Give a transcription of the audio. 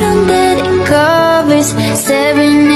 night I'm in covers Staring